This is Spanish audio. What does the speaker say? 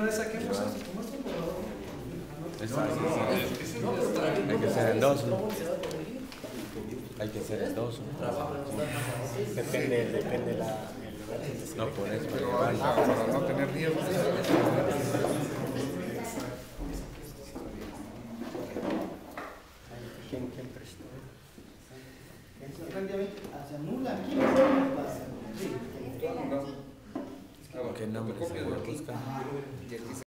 una vez saquemos esto, como esto es. No, pero para que Hay que ser el dos, ¿no? Hay que ser el dos. Depende, depende la, No, por eso. Pero para, para no tener riesgos. ¿Quién, quién prestó? Prácticamente se anula aquí. Sí. ¿Qué nombre se busca?